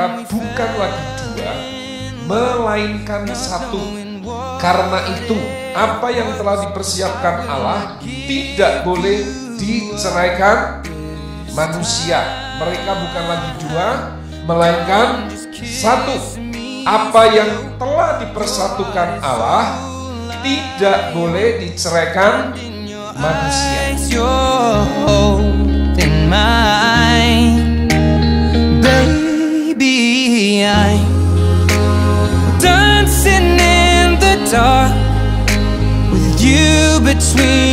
Mereka bukan lagi dua, in melainkan satu. Karena itu, apa yang telah dipersiapkan Allah tidak boleh diceraikan manusia. Mereka bukan lagi dua, melainkan satu. Apa yang telah dipersatukan Allah tidak boleh diceraikan manusia. I'm dancing in the dark With you between